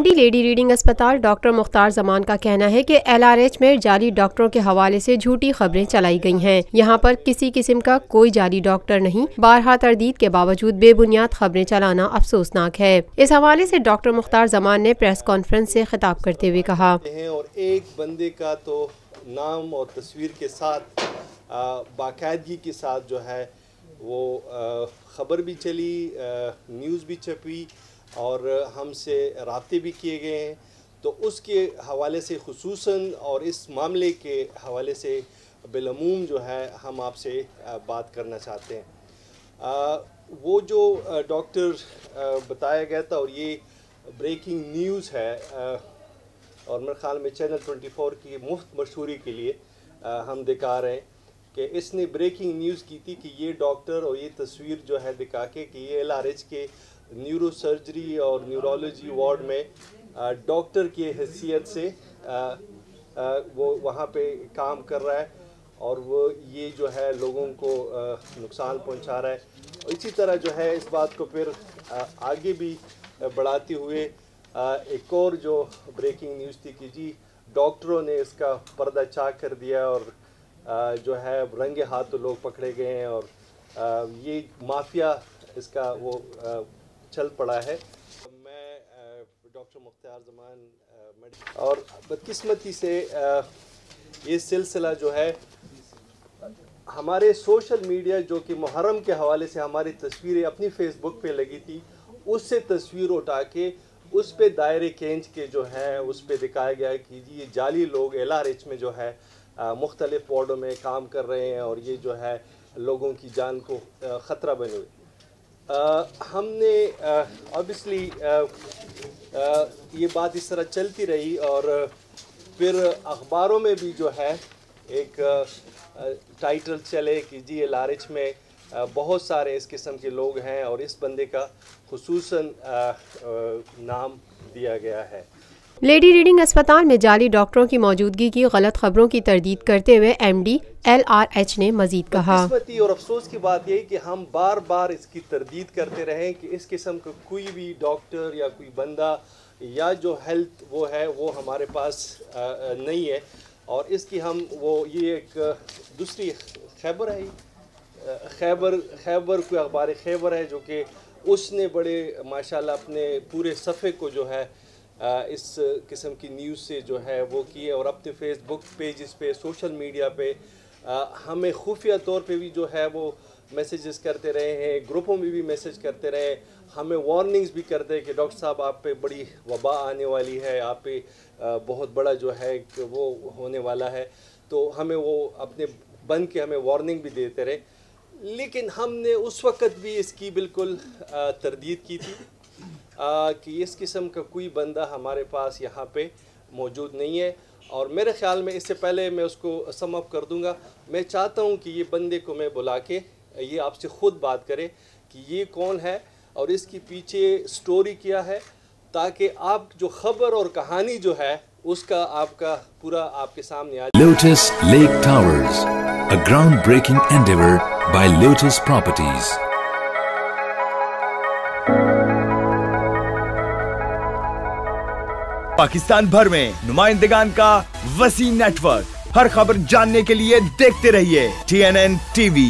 M D lady reading اسپتال doctor Mukhtar Zaman کا کہنا ہے کہ ایل آر ایچ میں جعلی ڈاکٹروں کے حوالے سے جھوٹی خبریں چلائی گئی ہیں۔ یہاں پر کسی قسم کا کوئی جعلی ڈاکٹر نہیں، بارہا تردید کے باوجود بے بنیاد خبریں چلانا افسوسناک ہے۔ اس حوالے سے ڈاکٹر مختار زمان نے پریس کانفرنس سے خطاب کرتے ہوئے کہا۔ اور ایک بندے کا تو نام اور تصویر کے ساتھ باقاعدگی کے ساتھ جو ہے، وہ خبر بھی چلی نیوز بھی چھپی۔ اور ہم سے رابطے بھی کیے گئے ہیں۔ تو اس کے حوالے سے خصوصاً اور اس معاملے کے حوالے سے بالعموم جو ہے، ہم آپ سے بات کرنا چاہتے ہیں۔ وہ جو ڈاکٹر بتایا گیا تھا اور یہ بریکنگ نیوز ہے اور میرے خیال میں چینل ٹوئنٹی فور کی مفت مشہوری کے لیے ہم دکھا رہے ہیں کہ اس نے بریکنگ نیوز کی تھی کہ یہ ڈاکٹر اور یہ تصویر جو ہے دکھا کے کہ یہ ایل آر ایچ کے نیورو سرجری اور نیورولوجی وارڈ میں ڈاکٹر کی حیثیت سے وہ وہاں پہ کام کر رہا ہے اور وہ یہ جو ہے لوگوں کو نقصان پہنچا رہا ہے۔ اسی طرح جو ہے اس بات کو پھر آگے بھی بڑھاتے ہوئے ایک اور جو بریکنگ نیوز تھی کہ جی ڈاکٹروں نے اس کا پردہ چاک کر دیا اور جو ہے رنگ ہاتھ لوگ پکڑے گئے ہیں اور یہ مافیا اس کا وہ چل پڑا ہے۔ میں ڈاکٹر مختار زمان اور بدقسمتی سے یہ سلسلہ جو ہے ہمارے سوشل میڈیا جو کہ محرم کے حوالے سے ہماری تصویریں اپنی فیس بک پہ لگی تھی اس سے تصویر اٹھا کے اس پہ دائرے کھینچ کے جو ہے اس پہ دکھایا گیا کہ جی یہ جعلی لوگ ایل آر ایچ میں جو ہے مختلف وارڈوں میں کام کر رہے ہیں اور یہ جو ہے لوگوں کی جان کو خطرہ بنے ہوئے۔ ہم نے اوبیسلی یہ بات اس طرح چلتی رہی اور پھر اخباروں میں بھی جو ہے، ایک ٹائٹل چلے کہ جی ایل آر ایچ میں بہت سارے اس قسم کے لوگ ہیں اور اس بندے کا خصوصاً نام دیا گیا ہے۔ لیڈی ریڈنگ اسپتال میں جعلی ڈاکٹروں کی موجودگی کی غلط خبروں کی تردید کرتے ہوئے M D L R H نے مزید کہا۔ اور افسوس کی بات یہ کہ ہم بار بار اس کی تردید کرتے رہیں کہ اس قسم کا کوئی بھی ڈاکٹر یا کوئی بندہ یا جو ہیلتھ وہ ہے وہ ہمارے پاس نہیں ہے۔ اور اس کی ہم وہ یہ ایک دوسری خیبر ہے۔ خیبر خیبر کوئی اخبار خیبر ہے جو کہ اس نے بڑے ماشاءاللہ اپنے پورے صفحے کو جو ہے اس قسم کی نیوز سے جو ہے وہ کیے اور اپنے فیس بک پیجز پہ سوشل میڈیا پہ ہمیں خفیہ طور پہ بھی جو ہے وہ میسیجز کرتے رہے ہیں، گروپوں میں بھی میسیج کرتے رہے ہمیں وارننگز بھی کرتے ہیں کہ ڈاکٹر صاحب، آپ پہ بڑی وبا آنے والی ہے، آپ پہ بہت بڑا جو ہے وہ ہونے والا ہے۔ تو ہمیں وہ اپنے بن کے ہمیں وارننگ بھی دیتے رہے۔ لیکن ہم نے اس وقت بھی اس کی بالکل تردید کی تھی۔ کہ اس قسم کا کوئی بندہ ہمارے پاس یہاں پہ موجود نہیں ہے۔ اور میرے خیال میں اس سے پہلے میں اس کو سم اپ کر دوں گا۔ میں چاہتا ہوں کہ یہ بندے کو میں بلا کے یہ آپ سے خود بات کرے کہ یہ کون ہے اور اس کی پیچھے سٹوری کیا ہے، تاکہ آپ جو خبر اور کہانی جو ہے، اس کا آپ کا پورا آپ کے سامنے آ Lotus Lake Towers a groundbreaking endeavor by Lotus Properties. Pakistan بھر میں نمائندگان کا وسیع نیٹ ورک۔ ہر خبر جاننے کے لیے دیکھتے رہیے T N N T V.